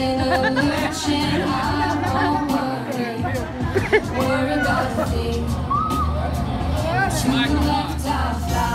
searching, I won't worry. Worry about a thing. Two left, I fly.